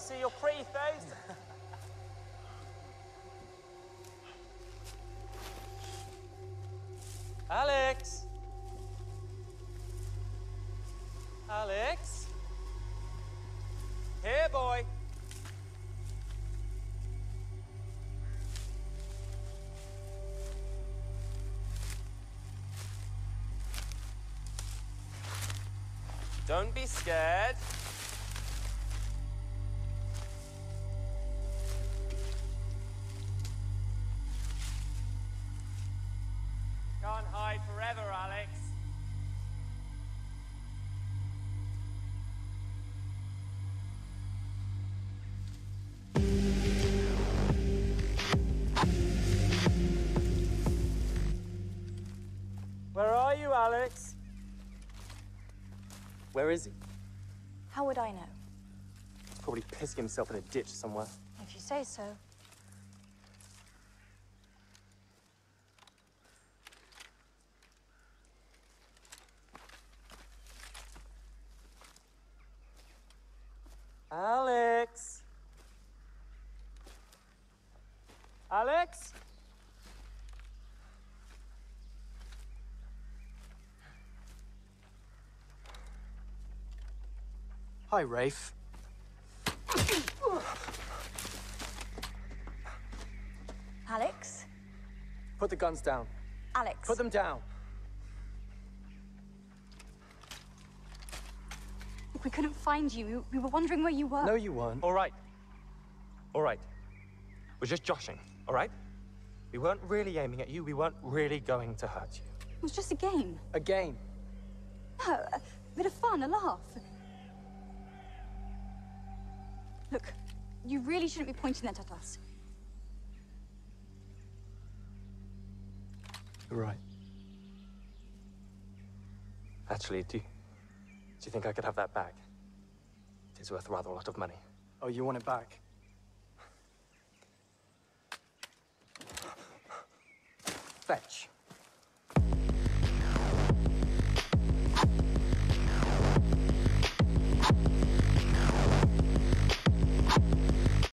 see your pretty face. Alex. Alex. Here, boy. Don't be scared. Can't forever, Alex. Where are you, Alex? Where is he? How would I know? He's probably pissing himself in a ditch somewhere. If you say so. Alex? Alex? Hi, Rafe. Alex? Put the guns down. Alex. Put them down. We couldn't find you. We were wondering where you were. No, you weren't. All right. All right. We're just joshing, all right? We weren't really aiming at you. We weren't really going to hurt you. It was just a game. A game. No, a bit of fun, a laugh. Look, you really shouldn't be pointing that at us. You're right. Actually, do you, do you think I could have that back? It is worth rather a lot of money. Oh, you want it back? Fetch.